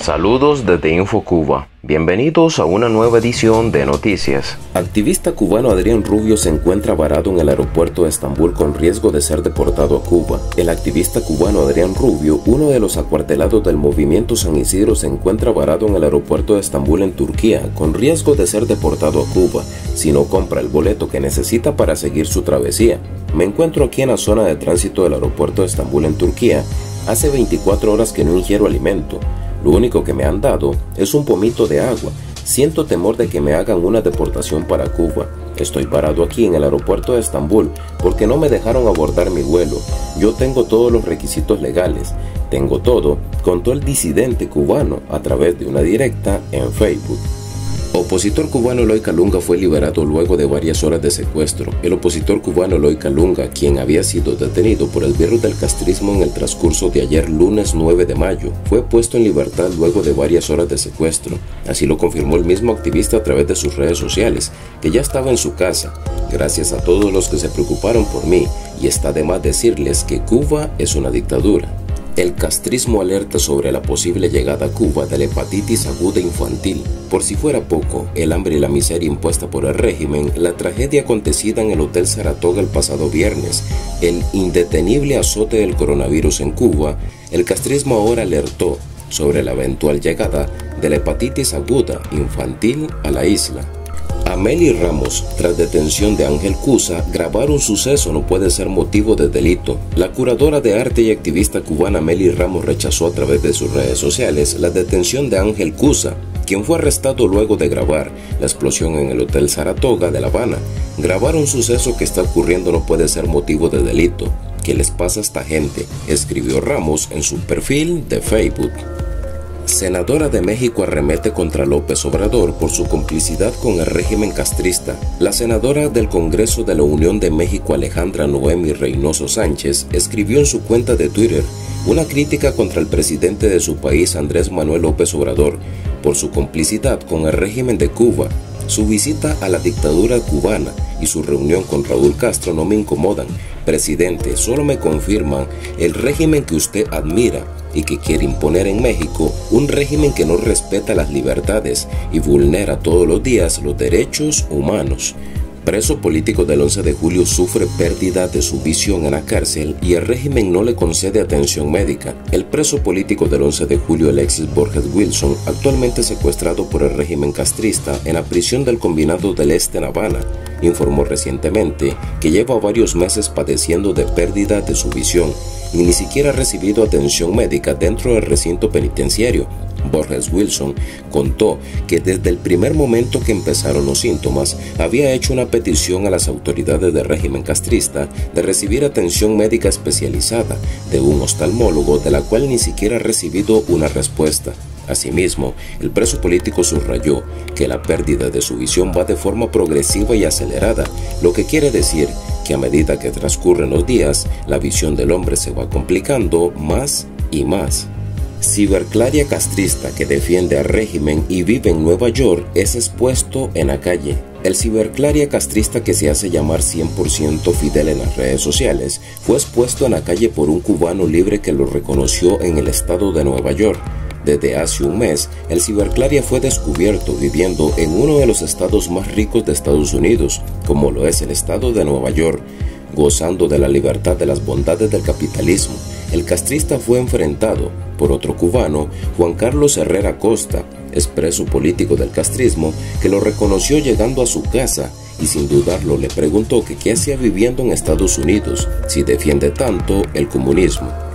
Saludos desde InfoCuba. Bienvenidos a una nueva edición de Noticias. Activista cubano Adrián Rubio se encuentra varado en el aeropuerto de Estambul con riesgo de ser deportado a Cuba. El activista cubano Adrián Rubio, uno de los acuartelados del movimiento San Isidro, se encuentra varado en el aeropuerto de Estambul en Turquía con riesgo de ser deportado a Cuba si no compra el boleto que necesita para seguir su travesía. Me encuentro aquí en la zona de tránsito del aeropuerto de Estambul en Turquía. Hace 24 horas que no ingiero alimento. Lo único que me han dado es un pomito de agua. Siento temor de que me hagan una deportación para Cuba. Estoy parado aquí en el aeropuerto de Estambul porque no me dejaron abordar mi vuelo. Yo tengo todos los requisitos legales. Tengo todo, contó el disidente cubano a través de una directa en Facebook. Opositor cubano Eloy Calunga fue liberado luego de varias horas de secuestro. El opositor cubano Eloy Calunga, quien había sido detenido por el virus del castrismo en el transcurso de ayer lunes 9 de mayo, fue puesto en libertad luego de varias horas de secuestro. Así lo confirmó el mismo activista a través de sus redes sociales, que ya estaba en su casa. Gracias a todos los que se preocuparon por mí, y está de más decirles que Cuba es una dictadura. El castrismo alerta sobre la posible llegada a Cuba de la hepatitis aguda infantil. Por si fuera poco, el hambre y la miseria impuesta por el régimen, la tragedia acontecida en el Hotel Saratoga el pasado viernes, el indetenible azote del coronavirus en Cuba, el castrismo ahora alertó sobre la eventual llegada de la hepatitis aguda infantil a la isla. Ameli Ramos, tras detención de Ángel Cusa, grabar un suceso no puede ser motivo de delito. La curadora de arte y activista cubana Ameli Ramos rechazó a través de sus redes sociales la detención de Ángel Cusa, quien fue arrestado luego de grabar la explosión en el Hotel Saratoga de La Habana. Grabar un suceso que está ocurriendo no puede ser motivo de delito. ¿Qué les pasa a esta gente? Escribió Ramos en su perfil de Facebook. Senadora de México arremete contra López Obrador por su complicidad con el régimen castrista. La senadora del Congreso de la Unión de México Alejandra Noemi Reynoso Sánchez escribió en su cuenta de Twitter una crítica contra el presidente de su país Andrés Manuel López Obrador por su complicidad con el régimen de Cuba. Su visita a la dictadura cubana y su reunión con Raúl Castro no me incomodan. Presidente, solo me confirman el régimen que usted admira y que quiere imponer en México un régimen que no respeta las libertades y vulnera todos los días los derechos humanos. Preso político del 11 de julio sufre pérdida de su visión en la cárcel y el régimen no le concede atención médica. El preso político del 11 de julio Alexis Borges Wilson, actualmente secuestrado por el régimen castrista en la prisión del Combinado del Este en Habana, informó recientemente que lleva varios meses padeciendo de pérdida de su visión y ni siquiera ha recibido atención médica dentro del recinto penitenciario. Borges Wilson contó que desde el primer momento que empezaron los síntomas había hecho una petición a las autoridades del régimen castrista de recibir atención médica especializada de un oftalmólogo de la cual ni siquiera ha recibido una respuesta. Asimismo, el preso político subrayó que la pérdida de su visión va de forma progresiva y acelerada, lo que quiere decir que a medida que transcurren los días, la visión del hombre se va complicando más y más. Ciberclaria castrista que defiende al régimen y vive en Nueva York es expuesto en la calle. El ciberclaria castrista que se hace llamar 100% fidel en las redes sociales fue expuesto en la calle por un cubano libre que lo reconoció en el estado de Nueva York. Desde hace un mes, el ciberclaria fue descubierto viviendo en uno de los estados más ricos de Estados Unidos, como lo es el estado de Nueva York, gozando de la libertad de las bondades del capitalismo. El castrista fue enfrentado por otro cubano, Juan Carlos Herrera Costa, expreso político del castrismo, que lo reconoció llegando a su casa y sin dudarlo le preguntó que qué hacía viviendo en Estados Unidos si defiende tanto el comunismo.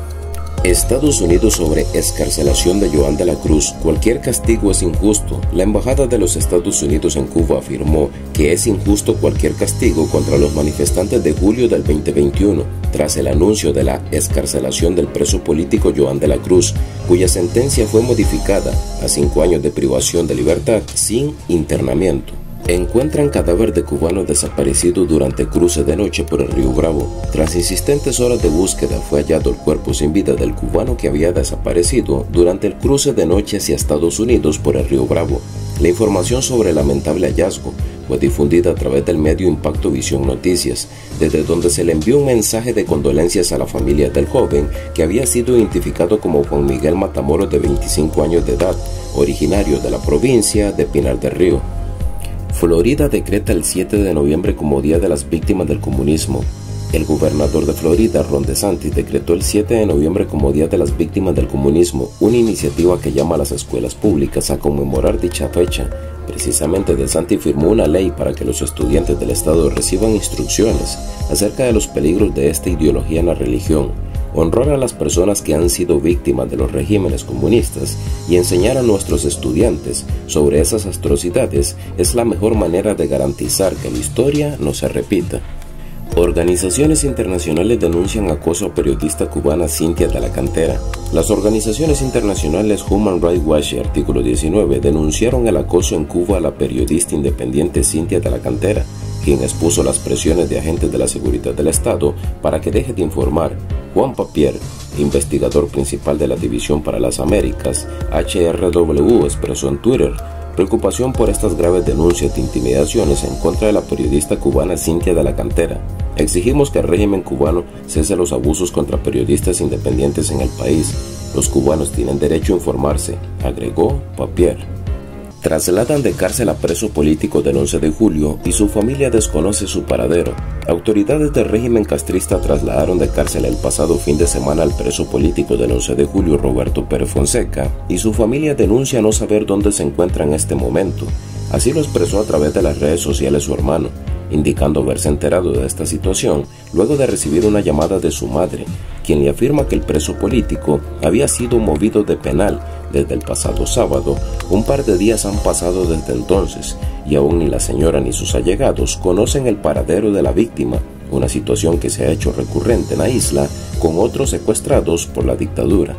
Estados Unidos sobre escarcelación de Joan de la Cruz. Cualquier castigo es injusto. La Embajada de los Estados Unidos en Cuba afirmó que es injusto cualquier castigo contra los manifestantes de julio del 2021, tras el anuncio de la escarcelación del preso político Joan de la Cruz, cuya sentencia fue modificada a cinco años de privación de libertad sin internamiento. Encuentran cadáver de cubano desaparecido durante cruce de noche por el río Bravo. Tras insistentes horas de búsqueda fue hallado el cuerpo sin vida del cubano que había desaparecido durante el cruce de noche hacia Estados Unidos por el río Bravo. La información sobre el lamentable hallazgo fue difundida a través del medio Impacto Visión Noticias, desde donde se le envió un mensaje de condolencias a la familia del joven que había sido identificado como Juan Miguel Matamoros de 25 años de edad, originario de la provincia de Pinar del Río. Florida decreta el 7 de noviembre como Día de las Víctimas del Comunismo. El gobernador de Florida, Ron DeSantis, decretó el 7 de noviembre como Día de las Víctimas del Comunismo, una iniciativa que llama a las escuelas públicas a conmemorar dicha fecha. Precisamente DeSantis firmó una ley para que los estudiantes del Estado reciban instrucciones acerca de los peligros de esta ideología en la religión, honrar a las personas que han sido víctimas de los regímenes comunistas y enseñar a nuestros estudiantes sobre esas atrocidades es la mejor manera de garantizar que la historia no se repita. Organizaciones internacionales denuncian acoso a periodista cubana Cintia de la Cantera. Las organizaciones internacionales Human Rights Watch y Artículo 19 denunciaron el acoso en Cuba a la periodista independiente Cintia de la Cantera, quien expuso las presiones de agentes de la seguridad del Estado para que deje de informar. Juan Papier, investigador principal de la División para las Américas, HRW, expresó en Twitter preocupación por estas graves denuncias de intimidaciones en contra de la periodista cubana Cintia de la Cantera. Exigimos que el régimen cubano cese los abusos contra periodistas independientes en el país. Los cubanos tienen derecho a informarse, agregó Papier. Trasladan de cárcel a preso político del 11 de julio y su familia desconoce su paradero. Autoridades del régimen castrista trasladaron de cárcel el pasado fin de semana al preso político del 11 de julio Roberto Pérez Fonseca y su familia denuncia no saber dónde se encuentra en este momento. Así lo expresó a través de las redes sociales su hermano indicando haberse enterado de esta situación luego de recibir una llamada de su madre, quien le afirma que el preso político había sido movido de penal desde el pasado sábado. Un par de días han pasado desde entonces y aún ni la señora ni sus allegados conocen el paradero de la víctima, una situación que se ha hecho recurrente en la isla con otros secuestrados por la dictadura.